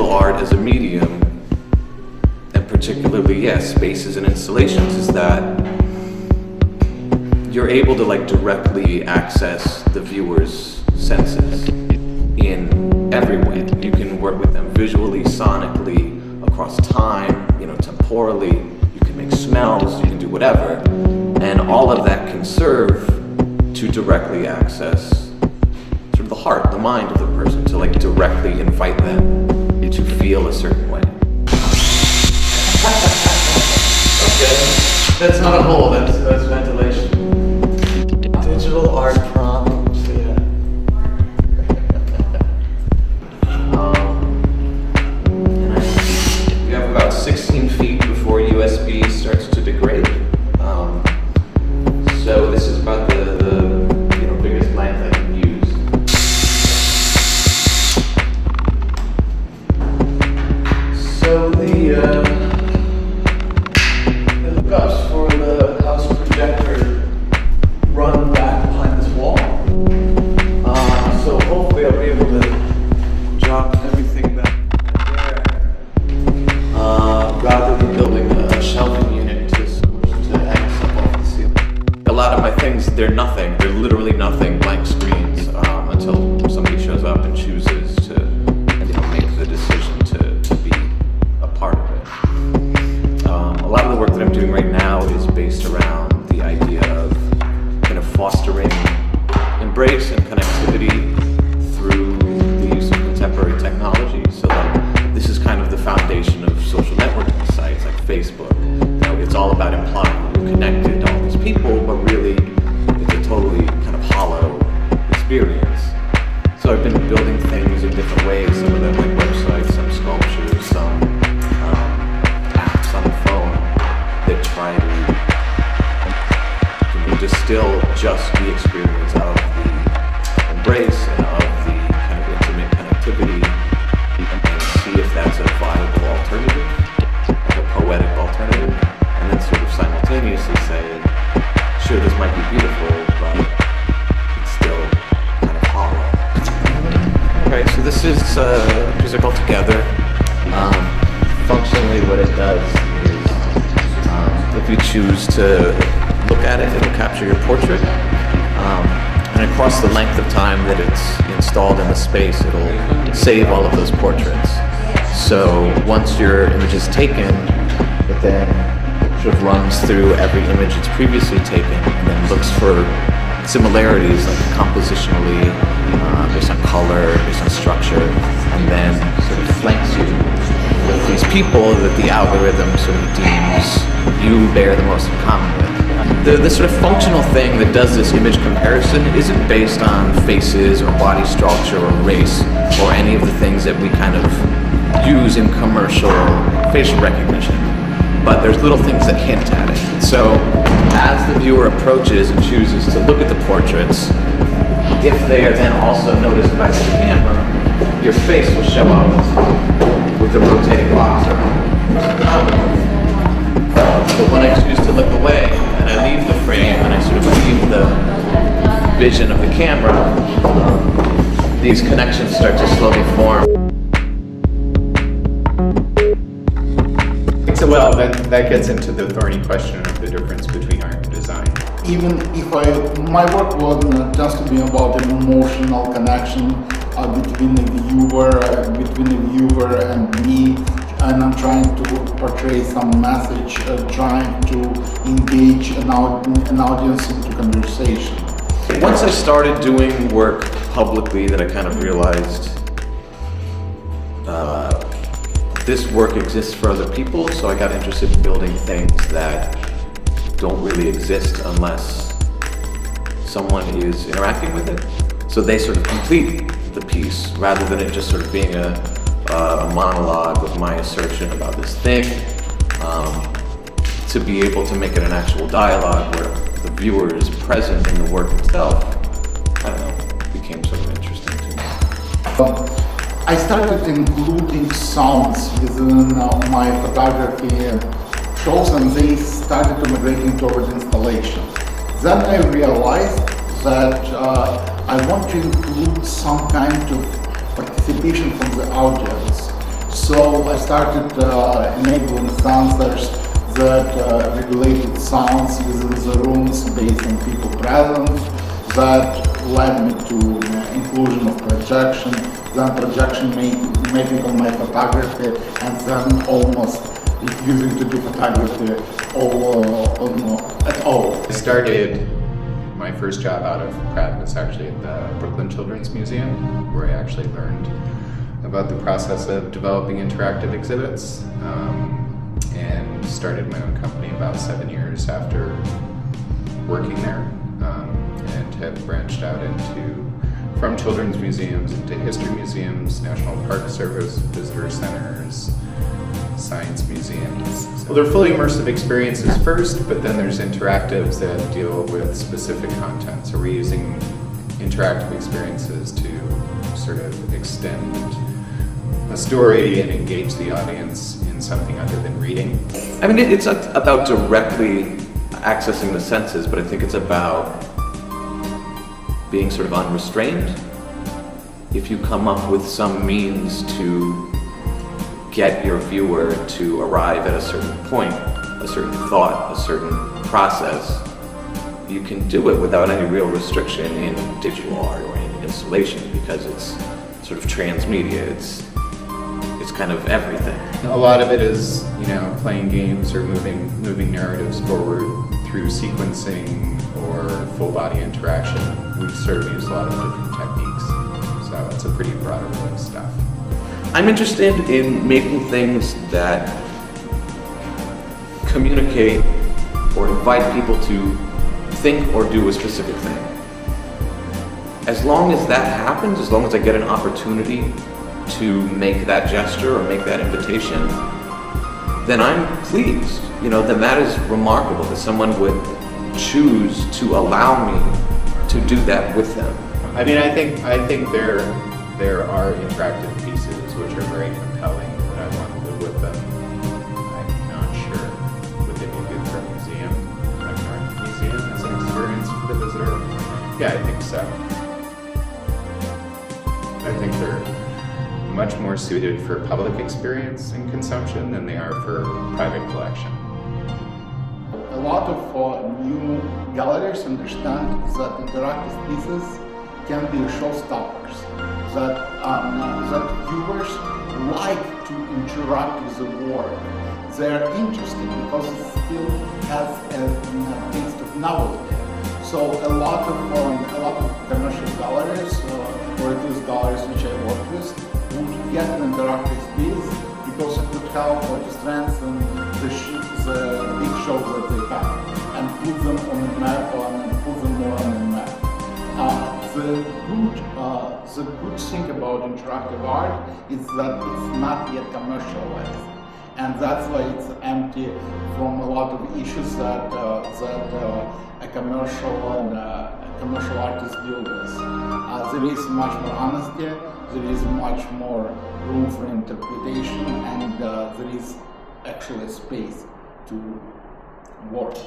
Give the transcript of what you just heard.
art as a medium, and particularly, yes, spaces and installations, is that you're able to like directly access the viewer's senses in every way. You can work with them visually, sonically, across time, you know, temporally. You can make smells, you can do whatever. And all of that can serve to directly access sort of the heart, the mind of the person, to like directly invite them to feel a certain way. okay. That's not a hole, that's, that's ventilation. They're nothing. They're literally nothing, blank screens, um, until somebody shows up and chooses to you know, make the decision to, to be a part of it. Um, a lot of the work that I'm doing right now is based around the idea of kind of fostering embrace and connectivity through this is uh, music altogether. Um, functionally, what it does is um, if you choose to look at it, it'll capture your portrait. Um, and across the length of time that it's installed in the space, it'll save all of those portraits. So once your image is taken, it then sort of runs through every image it's previously taken and then looks for similarities like compositionally, uh, on color, based on structure, and then sort of flanks you with these people that the algorithm sort of deems you bear the most in common with. The, the sort of functional thing that does this image comparison isn't based on faces or body structure or race or any of the things that we kind of use in commercial facial recognition. But there's little things that hint at it. So viewer approaches and chooses to look at the portraits, if they are then also noticed by the camera, your face will show up with the rotating box around. But when I choose to look away and I leave the frame and I sort of leave the vision of the camera, these connections start to slowly form. So well, that, that gets into the thorny question of the difference between art. Even if I, my work was not just to be about emotional connection uh, between the viewer, uh, between the viewer and me, and I'm trying to portray some message, uh, trying to engage an, an audience into conversation. Once I started doing work publicly that I kind of realized uh, this work exists for other people, so I got interested in building things that don't really exist unless someone is interacting with it. So they sort of complete the piece rather than it just sort of being a, uh, a monologue of my assertion about this thing. Um, to be able to make it an actual dialogue where the viewer is present in the work itself, I don't know, became sort of interesting to me. Uh, I started including sounds within uh, my photography shows and they started to migrating towards installation. Then I realized that uh, I want to include some kind of participation from the audience. So I started uh, enabling sensors that uh, regulated sounds within the rooms based on people presence. That led me to uh, inclusion of projection, then projection made, making on my photography, and then almost using to do photography all, uh, at all. I started my first job out of Pratt was actually at the Brooklyn Children's Museum, where I actually learned about the process of developing interactive exhibits, um, and started my own company about seven years after working there, um, and have branched out into from children's museums into history museums, National Park Service, visitor centers, science museums. Well, they're fully immersive experiences first, but then there's interactives that deal with specific content. So we're using interactive experiences to sort of extend a story and engage the audience in something other than reading. I mean, it's not about directly accessing the senses, but I think it's about being sort of unrestrained. If you come up with some means to get your viewer to arrive at a certain point, a certain thought, a certain process, you can do it without any real restriction in digital art or in installation because it's sort of transmedia. It's it's kind of everything. A lot of it is, you know, playing games or moving moving narratives forward through sequencing or full body interaction. We sort of use a lot of different techniques. So it's a pretty broad array of stuff. I'm interested in making things that communicate or invite people to think or do a specific thing. As long as that happens, as long as I get an opportunity to make that gesture or make that invitation, then I'm pleased. You know, then that is remarkable that someone would choose to allow me to do that with them. I mean, I think I think there there are interactive which are very compelling that I want to live with them. I'm not sure would they be good for a museum, an museum as an experience for the visitor. Yeah, I think so. I think they're much more suited for public experience and consumption than they are for private collection. A lot of uh, new galleries understand that interactive pieces can be showstoppers, that, um, that viewers like to interact with the work. They're interesting because it still has a, taste of novelty. So a lot of um, a lot of commercial galleries uh, or these galleries which I work with would get an interactive piece because it would help to strengthen the good thing about interactive art is that it's not yet commercialized. And that's why it's empty from a lot of issues that, uh, that uh, a commercial and uh, commercial artist deal with. Uh, there is much more honesty, there is much more room for interpretation, and uh, there is actually space to work.